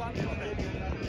双重的